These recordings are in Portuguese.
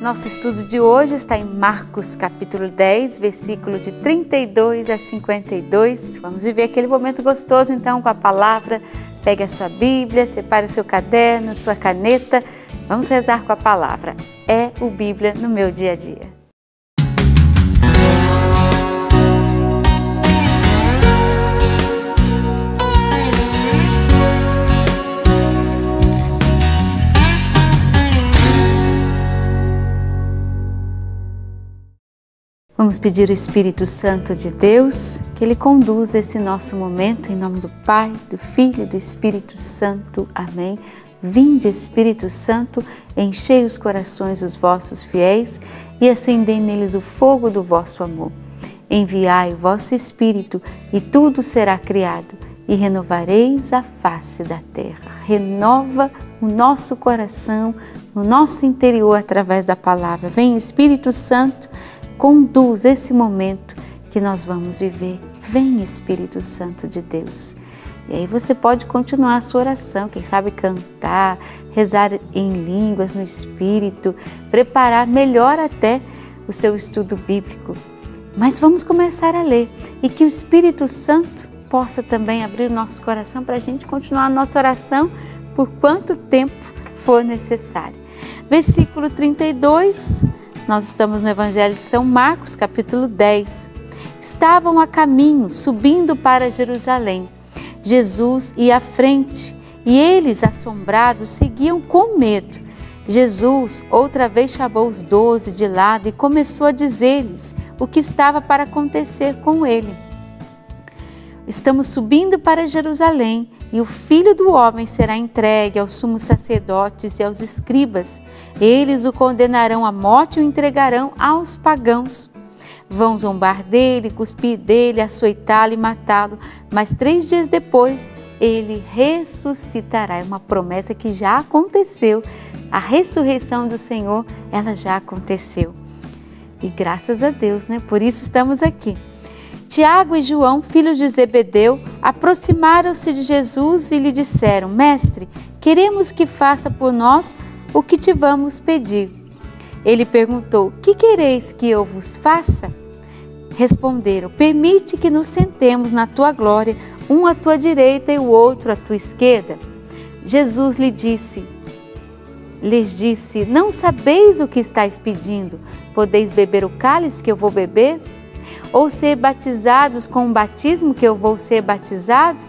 Nosso estudo de hoje está em Marcos capítulo 10, versículo de 32 a 52. Vamos viver aquele momento gostoso então com a palavra. Pegue a sua Bíblia, separe o seu caderno, sua caneta. Vamos rezar com a palavra. É o Bíblia no meu dia a dia. Vamos pedir o Espírito Santo de Deus que Ele conduza esse nosso momento em nome do Pai, do Filho e do Espírito Santo. Amém. Vinde, Espírito Santo, enchei os corações dos vossos fiéis e acendei neles o fogo do vosso amor. Enviai o vosso Espírito e tudo será criado e renovareis a face da terra. Renova o nosso coração, o nosso interior através da palavra. Vem, Espírito Santo conduz esse momento que nós vamos viver. Vem Espírito Santo de Deus. E aí você pode continuar a sua oração, quem sabe cantar, rezar em línguas no Espírito, preparar melhor até o seu estudo bíblico. Mas vamos começar a ler e que o Espírito Santo possa também abrir o nosso coração para a gente continuar a nossa oração por quanto tempo for necessário. Versículo 32 nós estamos no Evangelho de São Marcos, capítulo 10. Estavam a caminho, subindo para Jerusalém. Jesus ia à frente e eles, assombrados, seguiam com medo. Jesus outra vez chamou os doze de lado e começou a dizer-lhes o que estava para acontecer com ele. Estamos subindo para Jerusalém e o filho do homem será entregue aos sumos sacerdotes e aos escribas. Eles o condenarão à morte e o entregarão aos pagãos. Vão zombar dele, cuspir dele, açoitá-lo e matá-lo, mas três dias depois ele ressuscitará. É uma promessa que já aconteceu. A ressurreição do Senhor, ela já aconteceu. E graças a Deus, né? Por isso estamos aqui. Tiago e João, filhos de Zebedeu, aproximaram-se de Jesus e lhe disseram: Mestre, queremos que faça por nós o que te vamos pedir. Ele perguntou: Que quereis que eu vos faça? Responderam: Permite que nos sentemos na tua glória, um à tua direita e o outro à tua esquerda. Jesus lhe disse: lhes disse: Não sabeis o que estáis pedindo? Podeis beber o cálice que eu vou beber? Ou ser batizados com o batismo que eu vou ser batizado?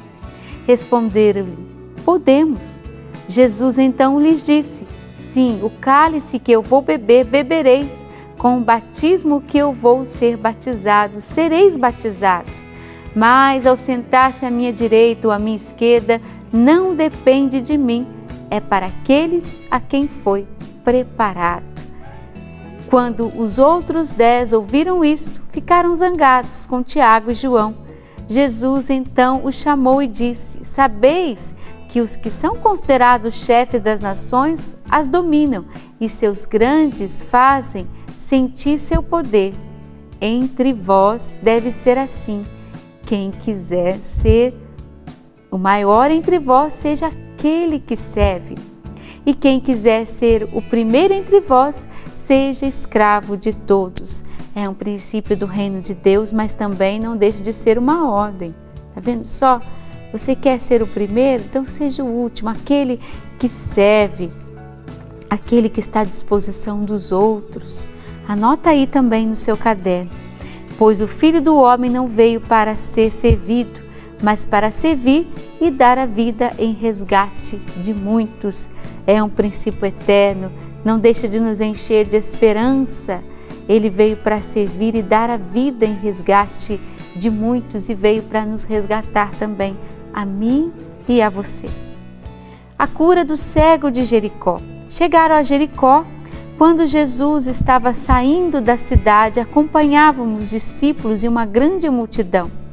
Responderam-lhe: Podemos. Jesus então lhes disse: Sim, o cálice que eu vou beber, bebereis. Com o batismo que eu vou ser batizado, sereis batizados. Mas ao sentar-se à minha direita ou à minha esquerda, não depende de mim, é para aqueles a quem foi preparado. Quando os outros dez ouviram isto, ficaram zangados com Tiago e João. Jesus então os chamou e disse: Sabeis que os que são considerados chefes das nações as dominam, e seus grandes fazem sentir seu poder. Entre vós deve ser assim. Quem quiser ser o maior entre vós, seja aquele que serve e quem quiser ser o primeiro entre vós, seja escravo de todos. É um princípio do reino de Deus, mas também não deixe de ser uma ordem. Tá vendo só? Você quer ser o primeiro? Então seja o último, aquele que serve, aquele que está à disposição dos outros. Anota aí também no seu caderno. Pois o filho do homem não veio para ser servido, mas para servir e dar a vida em resgate de muitos. É um princípio eterno, não deixa de nos encher de esperança. Ele veio para servir e dar a vida em resgate de muitos e veio para nos resgatar também, a mim e a você. A cura do cego de Jericó. Chegaram a Jericó quando Jesus estava saindo da cidade, acompanhavam os discípulos e uma grande multidão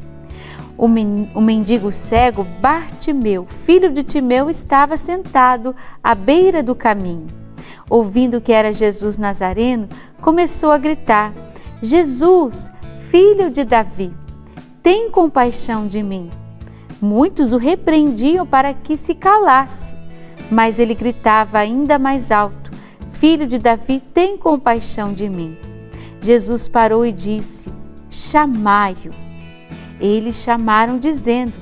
o mendigo cego Bartimeu, filho de Timeu, estava sentado à beira do caminho. Ouvindo que era Jesus Nazareno, começou a gritar: Jesus, filho de Davi, tem compaixão de mim. Muitos o repreendiam para que se calasse, mas ele gritava ainda mais alto: filho de Davi, tem compaixão de mim. Jesus parou e disse: Chamai-o. Eles chamaram, dizendo: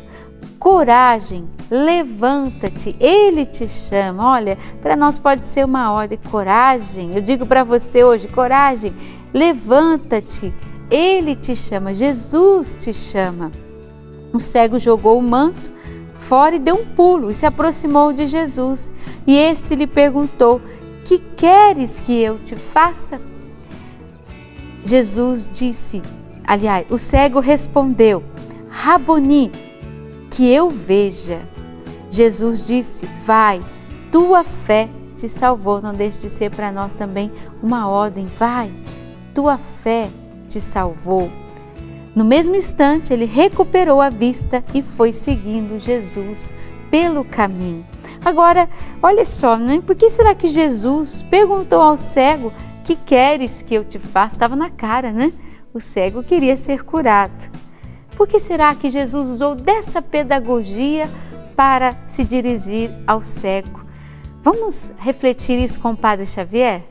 Coragem, levanta-te, ele te chama. Olha, para nós pode ser uma ordem, coragem. Eu digo para você hoje: coragem, levanta-te, ele te chama, Jesus te chama. O cego jogou o manto fora e deu um pulo e se aproximou de Jesus. E esse lhe perguntou: Que queres que eu te faça? Jesus disse, aliás, o cego respondeu: Raboni, que eu veja. Jesus disse: Vai, tua fé te salvou. Não deixe de ser para nós também uma ordem. Vai, tua fé te salvou. No mesmo instante, ele recuperou a vista e foi seguindo Jesus pelo caminho. Agora, olha só, né? por que será que Jesus perguntou ao cego: Que queres que eu te faça? Estava na cara, né? O cego queria ser curado. Por que será que Jesus usou dessa pedagogia para se dirigir ao cego? Vamos refletir isso com o Padre Xavier?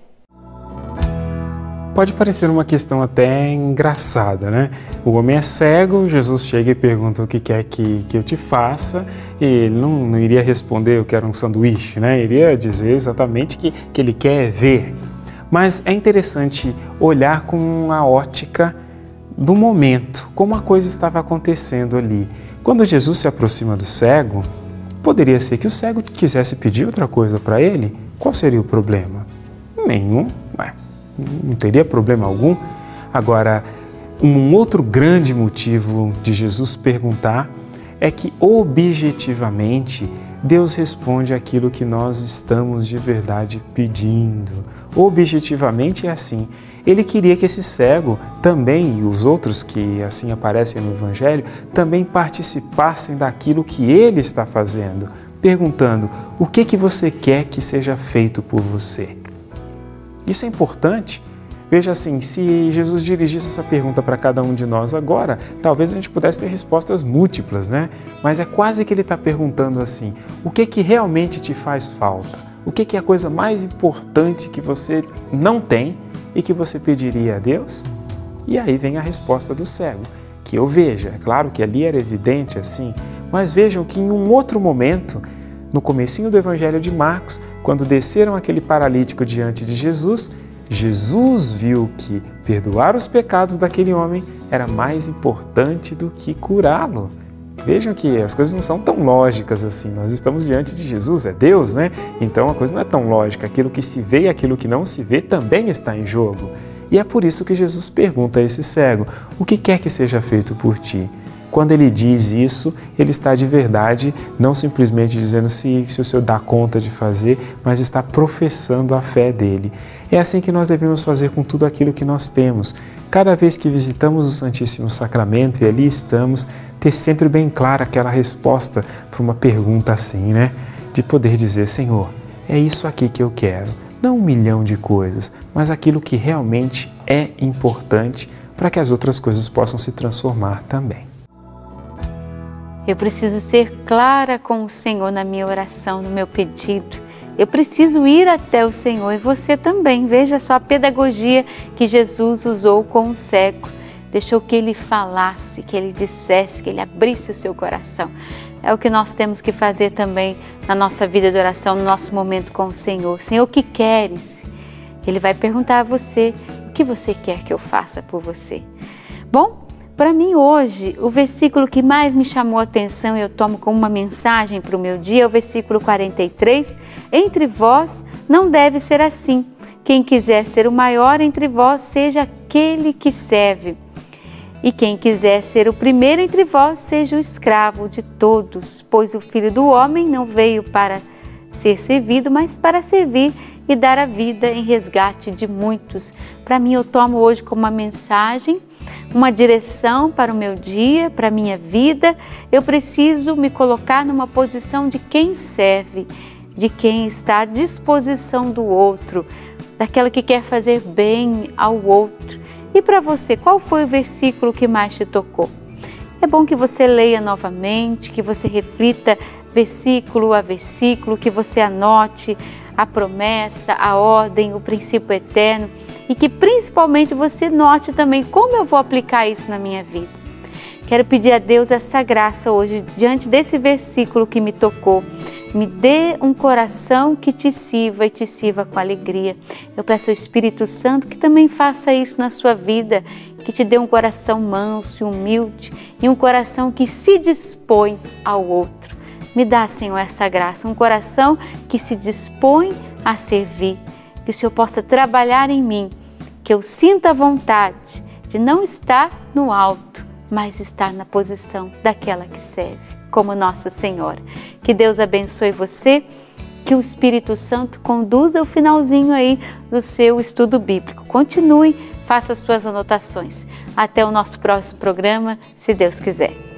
Pode parecer uma questão até engraçada, né? O homem é cego, Jesus chega e pergunta o que quer que, que eu te faça, e ele não, não iria responder eu quero um sanduíche, né? Iria dizer exatamente que, que ele quer ver. Mas é interessante olhar com a ótica do momento, como a coisa estava acontecendo ali. Quando Jesus se aproxima do cego, poderia ser que o cego quisesse pedir outra coisa para ele. Qual seria o problema? Nenhum. Ué, não teria problema algum. Agora, um outro grande motivo de Jesus perguntar é que objetivamente Deus responde aquilo que nós estamos de verdade pedindo. Objetivamente é assim. Ele queria que esse cego também e os outros que assim aparecem no Evangelho também participassem daquilo que ele está fazendo, perguntando: o que que você quer que seja feito por você? Isso é importante. Veja assim, se Jesus dirigisse essa pergunta para cada um de nós agora, talvez a gente pudesse ter respostas múltiplas, né? Mas é quase que ele está perguntando assim: o que que realmente te faz falta? O que que é a coisa mais importante que você não tem e que você pediria a Deus? E aí vem a resposta do cego, que eu veja. É claro que ali era evidente assim, mas vejam que em um outro momento no comecinho do Evangelho de Marcos, quando desceram aquele paralítico diante de Jesus, Jesus viu que perdoar os pecados daquele homem era mais importante do que curá-lo. Vejam que as coisas não são tão lógicas assim. Nós estamos diante de Jesus, é Deus, né? Então a coisa não é tão lógica. Aquilo que se vê e aquilo que não se vê também está em jogo. E é por isso que Jesus pergunta a esse cego: O que quer que seja feito por ti? Quando ele diz isso, ele está de verdade, não simplesmente dizendo se, se o Senhor dá conta de fazer, mas está professando a fé dele. É assim que nós devemos fazer com tudo aquilo que nós temos. Cada vez que visitamos o Santíssimo Sacramento e ali estamos, ter sempre bem clara aquela resposta para uma pergunta assim, né? De poder dizer: Senhor, é isso aqui que eu quero. Não um milhão de coisas, mas aquilo que realmente é importante para que as outras coisas possam se transformar também. Eu preciso ser clara com o Senhor na minha oração, no meu pedido. Eu preciso ir até o Senhor e você também. Veja só a pedagogia que Jesus usou com o cego. Deixou que ele falasse, que ele dissesse, que ele abrisse o seu coração. É o que nós temos que fazer também na nossa vida de oração, no nosso momento com o Senhor. Senhor, o que queres? Ele vai perguntar a você: o que você quer que eu faça por você? Bom, para mim, hoje, o versículo que mais me chamou a atenção e eu tomo como uma mensagem para o meu dia é o versículo 43. Entre vós não deve ser assim. Quem quiser ser o maior entre vós, seja aquele que serve. E quem quiser ser o primeiro entre vós, seja o escravo de todos, pois o filho do homem não veio para ser servido, mas para servir e dar a vida em resgate de muitos. Para mim, eu tomo hoje como uma mensagem uma direção para o meu dia, para a minha vida, eu preciso me colocar numa posição de quem serve, de quem está à disposição do outro, daquela que quer fazer bem ao outro. E para você, qual foi o versículo que mais te tocou? É bom que você leia novamente, que você reflita versículo a versículo, que você anote a promessa, a ordem, o princípio eterno e que principalmente você note também como eu vou aplicar isso na minha vida. Quero pedir a Deus essa graça hoje, diante desse versículo que me tocou. Me dê um coração que te sirva e te sirva com alegria. Eu peço ao Espírito Santo que também faça isso na sua vida, que te dê um coração manso e humilde e um coração que se dispõe ao outro. Me dá, Senhor, essa graça, um coração que se dispõe a servir. Que o Senhor possa trabalhar em mim, que eu sinta a vontade de não estar no alto, mas estar na posição daquela que serve, como Nossa Senhora. Que Deus abençoe você, que o Espírito Santo conduza o finalzinho aí do seu estudo bíblico. Continue, faça suas anotações. Até o nosso próximo programa, se Deus quiser.